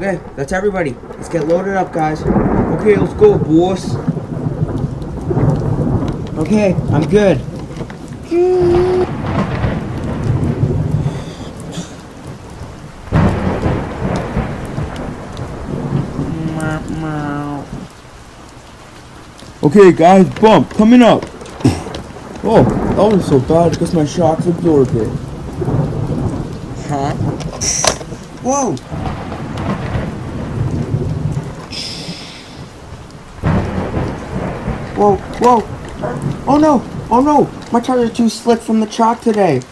Okay, that's everybody. Let's get loaded up, guys. Okay, let's go, boss. Okay, I'm good. Okay, guys, bump coming up. oh, that wasn't so bad because my shocks absorbed it. Huh? Whoa! Whoa, whoa! Oh no! Oh no! My tires are too slick from the chalk today.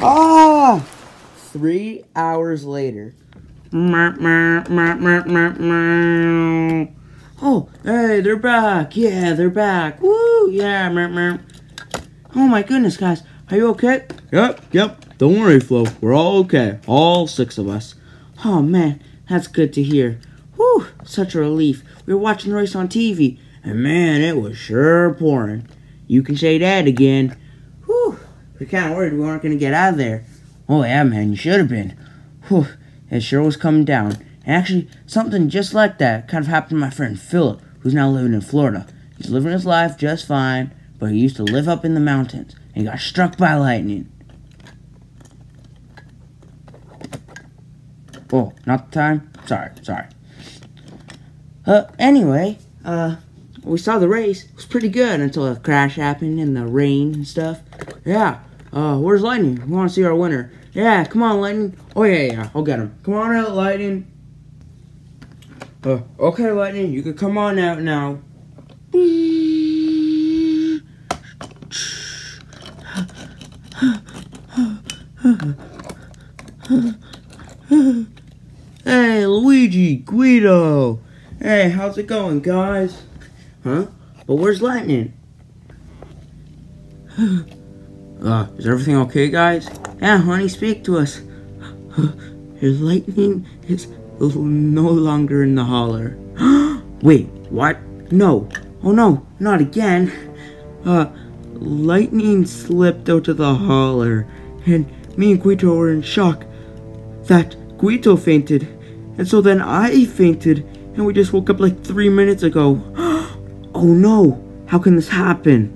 Ah! Three hours later. Oh, hey, they're back. Yeah, they're back. Woo! Yeah, Oh my goodness, guys. Are you okay? Yep, yep. Don't worry, Flo. We're all okay. All six of us. Oh man, that's good to hear. Whew, such a relief. We were watching the race on TV, and man, it was sure pouring. You can say that again. Whew, we're kind of worried we weren't going to get out of there. Oh yeah, man, you should have been. Whew, it sure was coming down. And actually, something just like that kind of happened to my friend Philip, who's now living in Florida. He's living his life just fine, but he used to live up in the mountains, and he got struck by lightning. Oh, not the time? Sorry, sorry. Uh, anyway, uh, we saw the race. It was pretty good until a crash happened and the rain and stuff. Yeah, uh, where's Lightning? We want to see our winner. Yeah, come on, Lightning. Oh, yeah, yeah, I'll get him. Come on out, Lightning. Uh, okay, Lightning, you can come on out now. Hey, Luigi, Guido. Hey, how's it going, guys? Huh? But where's Lightning? uh, is everything okay, guys? Yeah, honey, speak to us. His lightning is no longer in the hauler. Wait, what? No. Oh no, not again. Uh, lightning slipped out of the hauler, and me and Guido were in shock that Guido fainted. And so then I fainted, and we just woke up like three minutes ago. Oh no, how can this happen?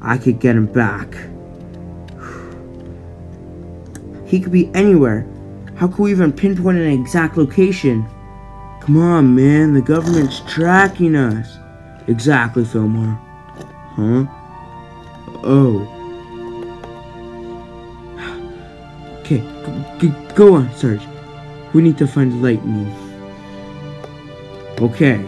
I could get him back. He could be anywhere. How could we even pinpoint an exact location? Come on, man, the government's tracking us. Exactly, Fillmore. Huh? Oh. Okay, go on, Sarge. We need to find Lightning. Okay,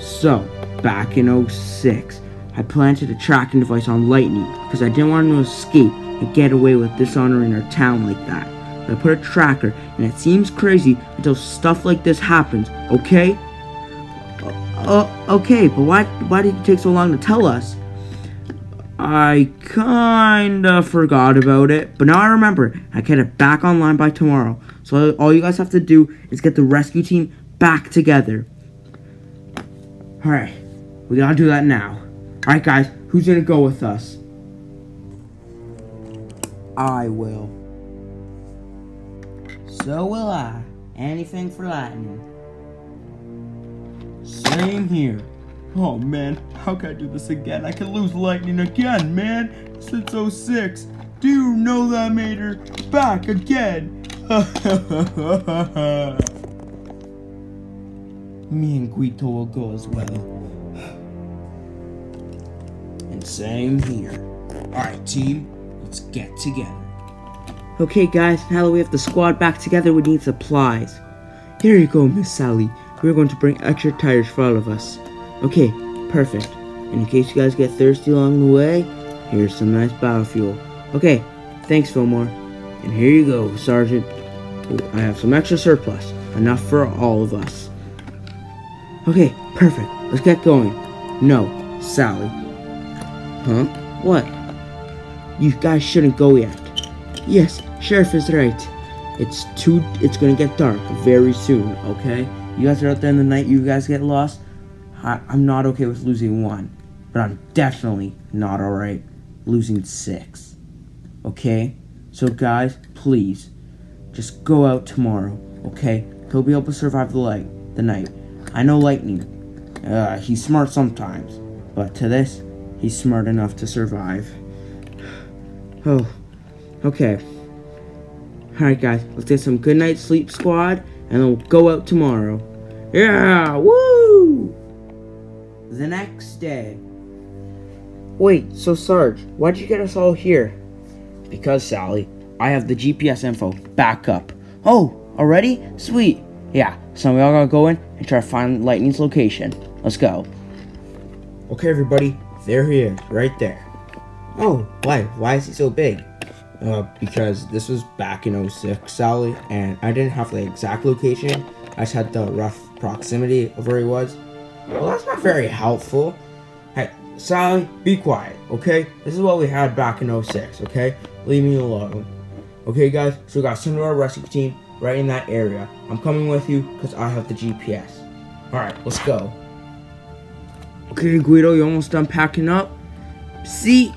so, back in 06, I planted a tracking device on Lightning because I didn't want to escape and get away with dishonoring our town like that. I put a tracker, and it seems crazy until stuff like this happens, okay? Uh, okay, but why, why did it take so long to tell us? I kinda forgot about it, but now I remember. I get it back online by tomorrow. So all you guys have to do is get the rescue team back together. Alright, we gotta do that now. Alright guys, who's gonna go with us? I will. So will I. Anything for lightning. Same here. Oh man, how can I do this again? I can lose lightning again, man! Since 06. Do you know that made her back again? Me and Guido will go as well. And same here. Alright, team, let's get together. Okay, guys, now that we have the squad back together, we need supplies. Here you go, Miss Sally. We're going to bring extra tires for all of us. Okay, perfect. And in case you guys get thirsty along the way, here's some nice biofuel. Okay, thanks, Fillmore. And here you go, Sergeant. I have some extra surplus. Enough for all of us. Okay, perfect. Let's get going. No, Sally. Huh? What? You guys shouldn't go yet. Yes, Sheriff is right. It's too, it's gonna get dark very soon, okay? You guys are out there in the night, you guys get lost. I, I'm not okay with losing one, but I'm definitely not alright losing six. Okay? So guys, please, just go out tomorrow, okay? He'll be able to survive the light, the night. I know Lightning. Uh, he's smart sometimes, but to this, he's smart enough to survive. Oh, okay. Alright, guys, let's get some good night sleep, squad, and then we'll go out tomorrow. Yeah, woo! The next day. Wait, so Sarge, why'd you get us all here? Because, Sally, I have the GPS info back up. Oh, already? Sweet. Yeah, so we all gotta go in and try to find Lightning's location. Let's go. Okay, everybody, they're here, right there. Oh, why? Why is he so big? Uh, because this was back in 06, Sally, and I didn't have the exact location. I just had the rough proximity of where he was. Well, that's not very helpful. Hey, Sally, be quiet, okay? This is what we had back in 06, okay? Leave me alone. Okay, guys, so we got send our rescue team right in that area. I'm coming with you because I have the GPS. Alright, let's go. Okay, Guido, you almost done packing up? See?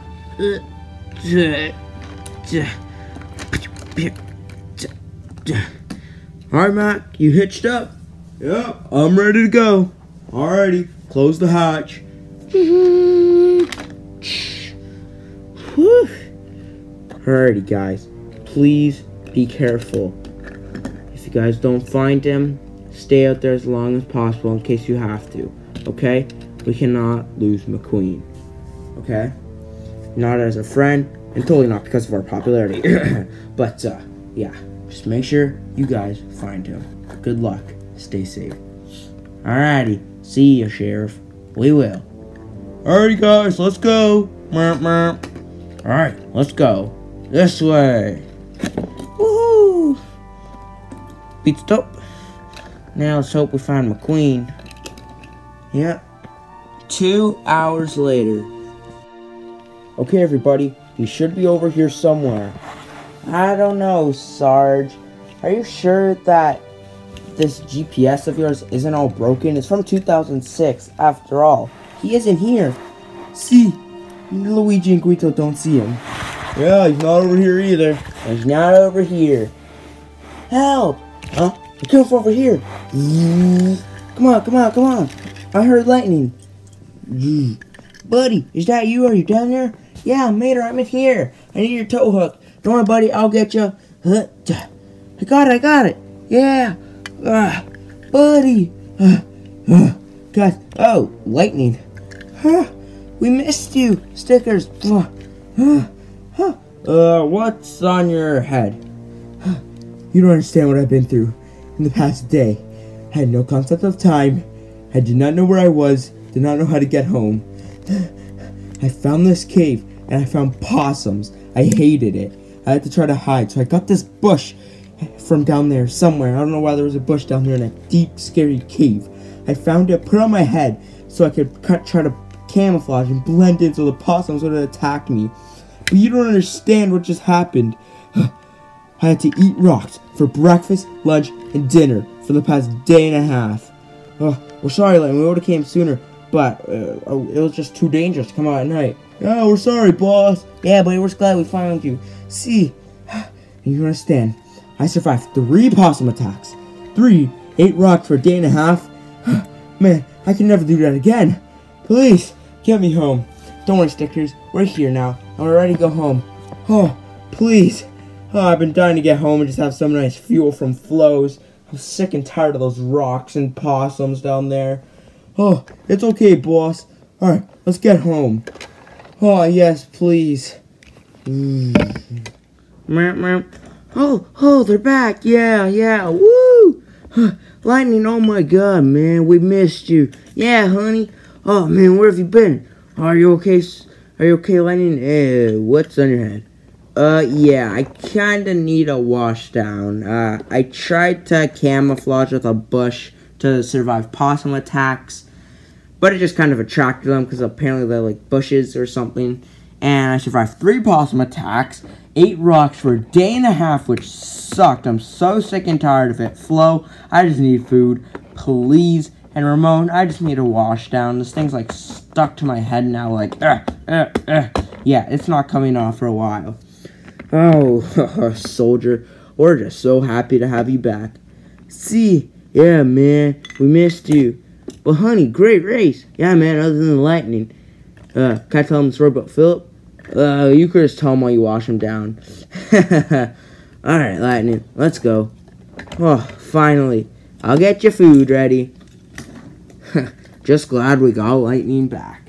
Alright, Mac, you hitched up? Yep, I'm ready to go. Alrighty, close the hatch. Alrighty, guys. Please be careful. Guys don't find him, stay out there as long as possible in case you have to. Okay? We cannot lose McQueen. Okay? Not as a friend, and totally not because of our popularity. but, uh, yeah. Just make sure you guys find him. Good luck. Stay safe. Alrighty. See you, Sheriff. We will. Alrighty, guys, let's go. Alright, let's go. This way. Beat stop. Now let's hope we find McQueen. Yep. Two hours later. Okay, everybody. He should be over here somewhere. I don't know, Sarge. Are you sure that this GPS of yours isn't all broken? It's from 2006, after all. He isn't here. See, Luigi and Guido don't see him. Yeah, he's not over here either. He's not over here. Help! Huh? Come from over here. Come on, come on, come on. I heard lightning. Buddy, is that you? Are you down there? Yeah, Mater, I'm in here. I need your tow hook. Don't worry, buddy. I'll get you. I got it. I got it. Yeah. Uh, buddy. Uh, uh, guys. Oh, lightning. Huh? We missed you. Stickers. Uh, what's on your head? You don't understand what I've been through in the past day. I had no concept of time. I did not know where I was. Did not know how to get home. I found this cave and I found possums. I hated it. I had to try to hide, so I got this bush from down there somewhere. I don't know why there was a bush down there in a deep, scary cave. I found it, put it on my head, so I could try to camouflage and blend in so the possums wouldn't attack me. But you don't understand what just happened. I had to eat rocks for breakfast, lunch, and dinner for the past day and a half. Oh, we're sorry, like, we would have came sooner, but uh, it was just too dangerous to come out at night. Yeah, we're sorry, boss. Yeah, but we're glad we found you. See, you understand, I survived three possum attacks. Three, ate rocks for a day and a half. Man, I can never do that again. Please, get me home. Don't worry, Stickers. We're here now. I'm ready to go home. Oh, please. Oh, I've been dying to get home and just have some nice fuel from Flo's. I'm sick and tired of those rocks and possums down there. Oh, it's okay, boss. Alright, let's get home. Oh, yes, please. Mm. Oh, oh, they're back. Yeah, yeah. Woo! Lightning, oh my god, man. We missed you. Yeah, honey. Oh, man, where have you been? Are you okay? Are you okay, Lightning? Uh, what's on your head? Uh, yeah, I kinda need a wash down. Uh, I tried to camouflage with a bush to survive possum attacks but it just kind of attracted them because apparently they're like bushes or something. And I survived three possum attacks, ate rocks for a day and a half, which sucked. I'm so sick and tired of it. Flo, I just need food, please. And Ramon, I just need a wash down. This thing's like stuck to my head now, like, uh, uh, uh. yeah, it's not coming off for a while. Oh, soldier, We're just so happy to have you back. See, yeah, man, we missed you. But honey, great race. Yeah, man, other than the lightning. Uh, can I tell him the story about Philip? Uh, you could just tell him while you wash him down. Alright, Lightning, let's go. Oh, finally. I'll get your food ready. just glad we got Lightning back.